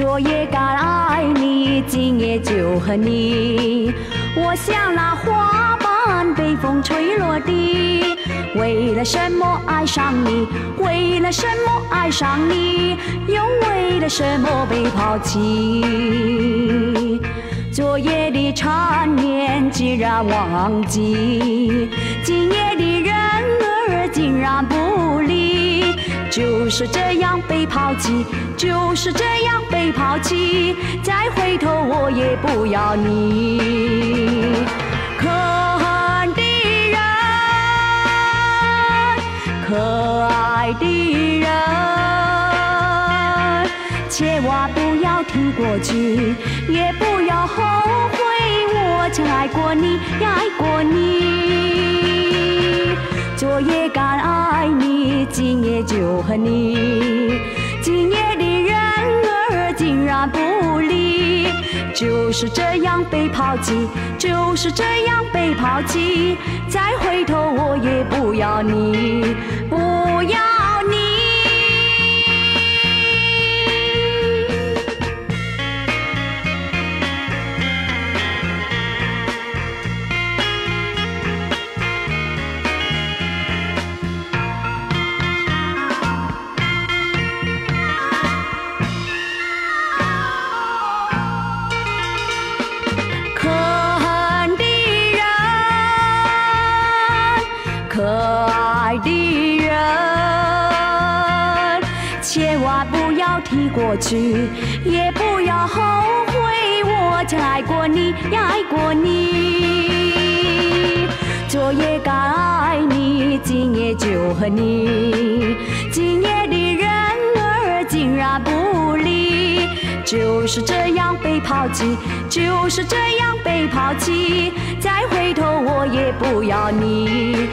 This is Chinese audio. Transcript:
昨夜敢爱你，今夜就恨你。我像那花瓣被风吹落地，为了什么爱上你？为了什么爱上你？又为了什么被抛弃？昨夜的缠绵既然忘记，今夜的人儿竟然不。就是这样被抛弃，就是这样被抛弃，再回头我也不要你。可恨的人，可爱的人，千万不要提过去，也不要后悔，我曾爱过你，爱过你。昨夜敢爱，今夜就和你。今夜的人儿竟然不理，就是这样被抛弃，就是这样被抛弃。再回头我也不要你，千万不要提过去，也不要后悔，我曾爱过你，也爱过你。昨夜敢爱你，今夜就恨你。今夜的人儿竟然不理，就是这样被抛弃，就是这样被抛弃。再回头我也不要你，